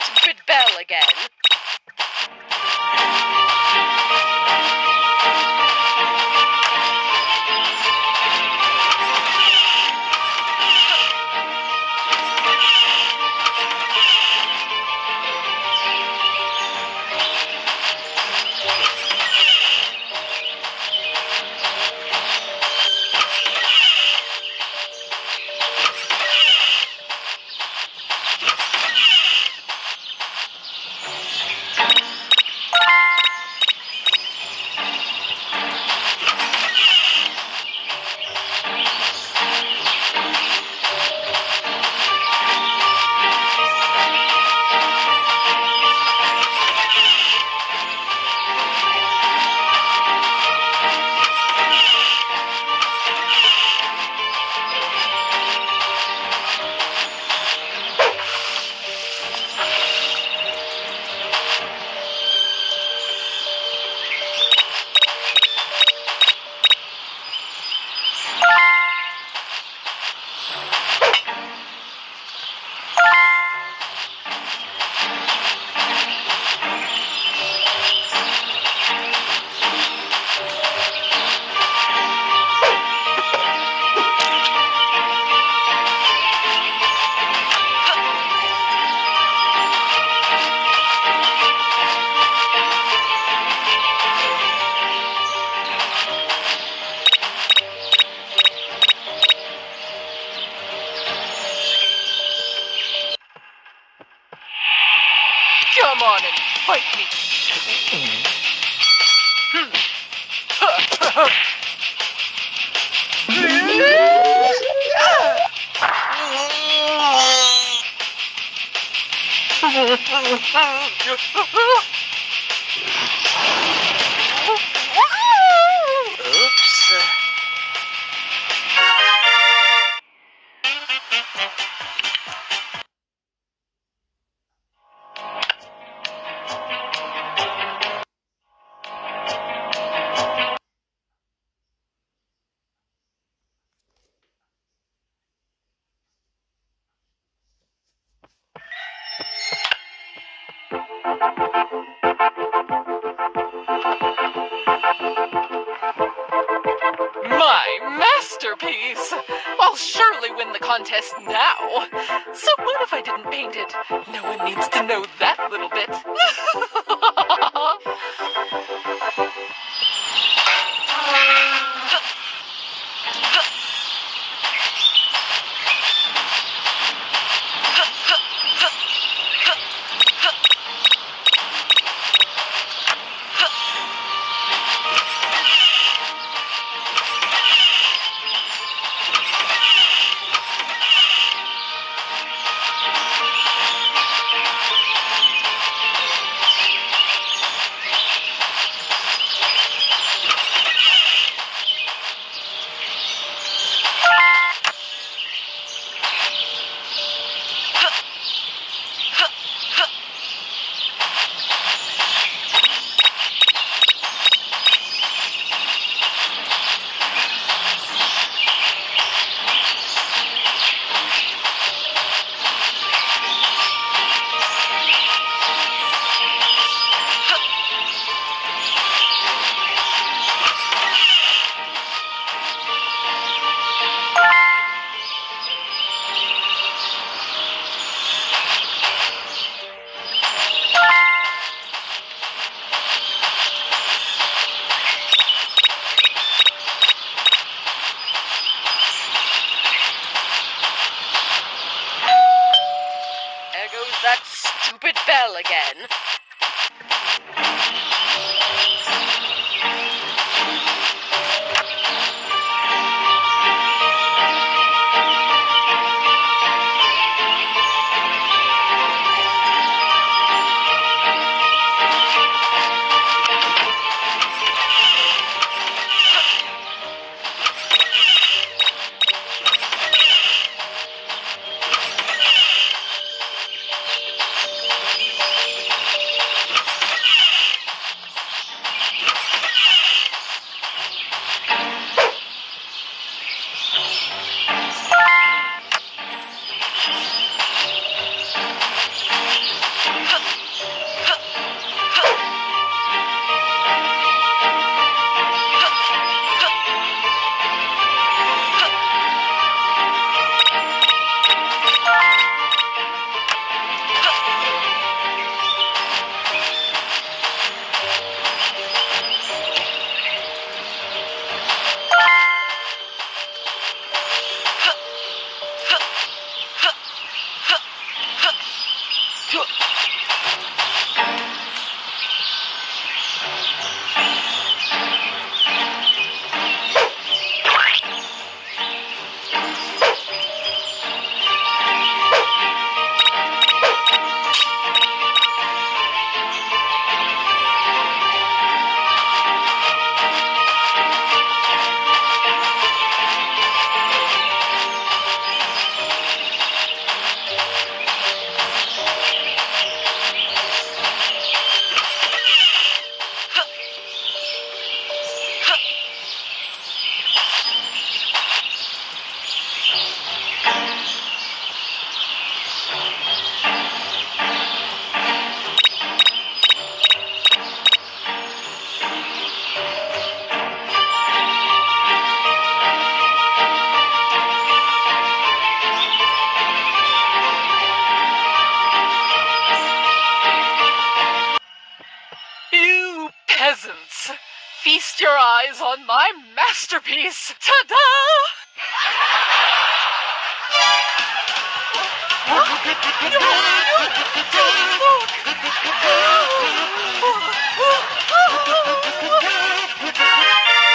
stupid bell again. Come on and fight me. My masterpiece! I'll surely win the contest now. So what if I didn't paint it? No one needs to know that little bit. stupid bell again. Feast your eyes on my masterpiece. Ta-da!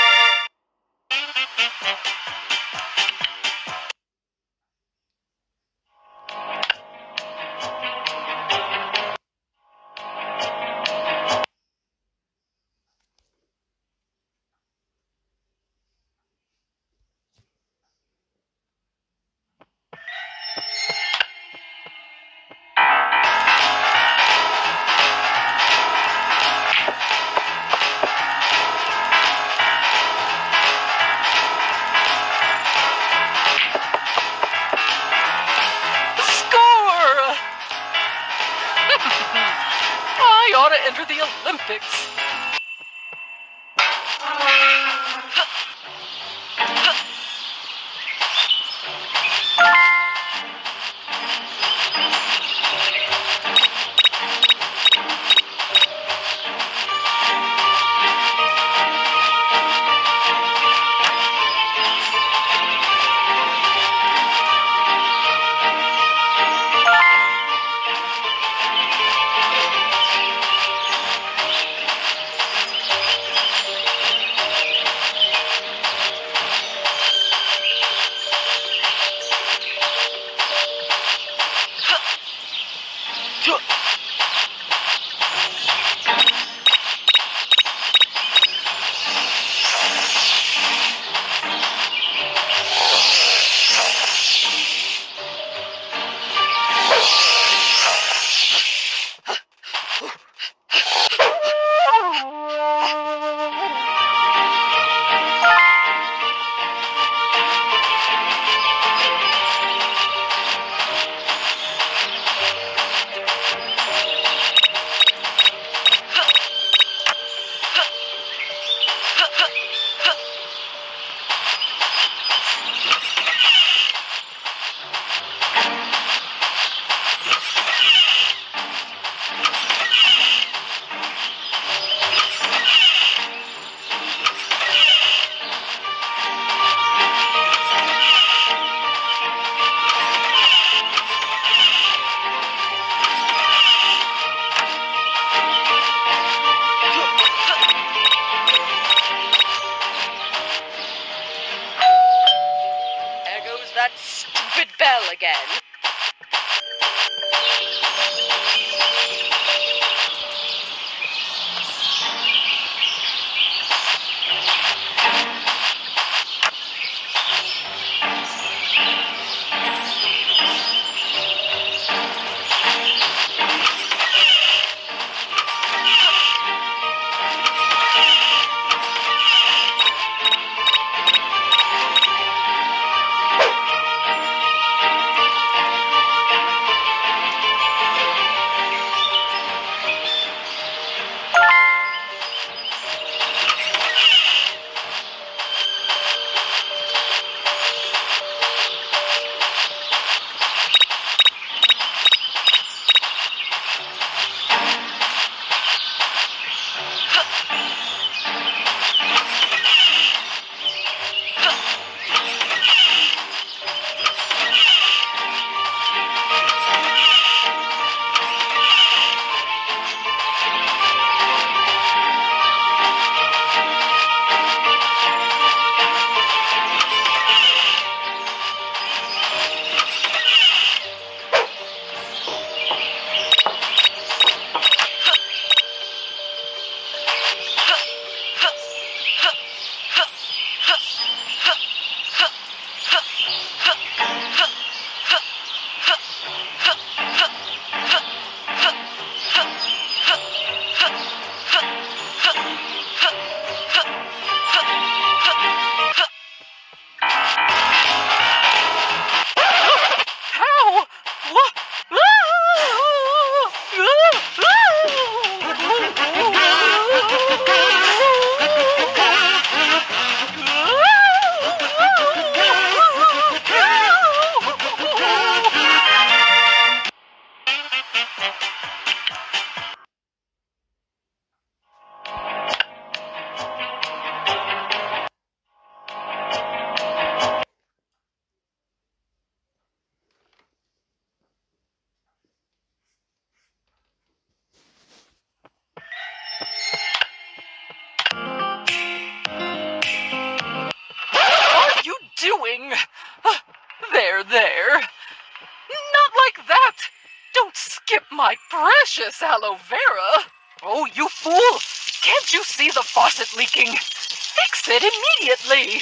my precious aloe vera. Oh, you fool! Can't you see the faucet leaking? Fix it immediately!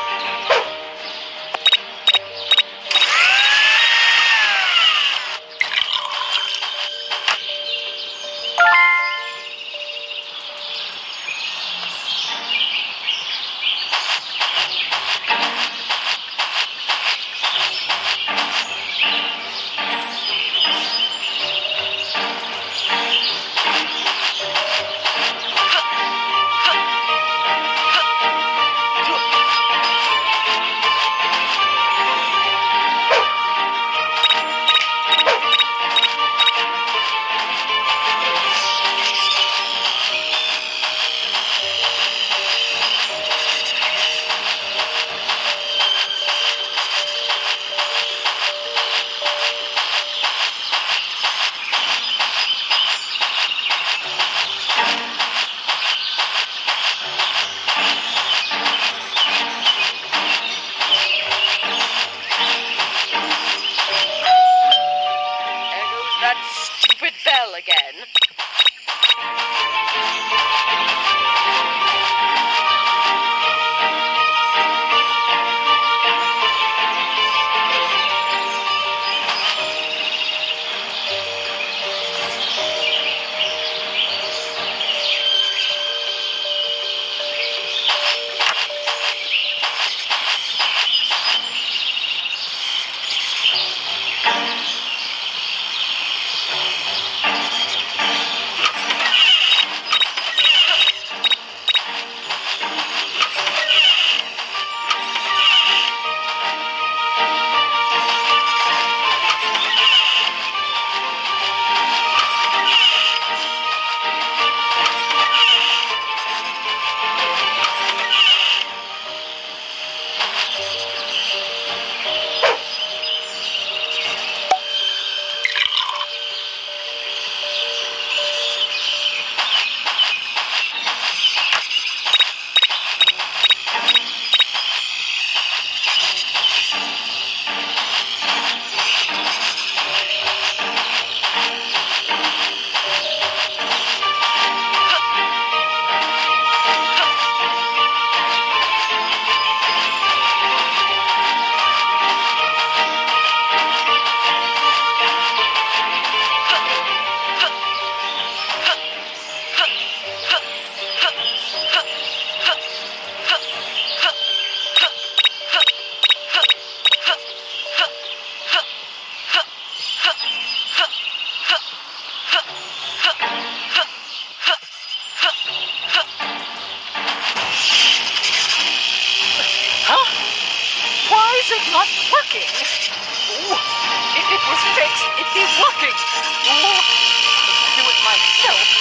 Again. not working. Ooh, if it was fixed, it'd be working. Ooh, I could do it myself.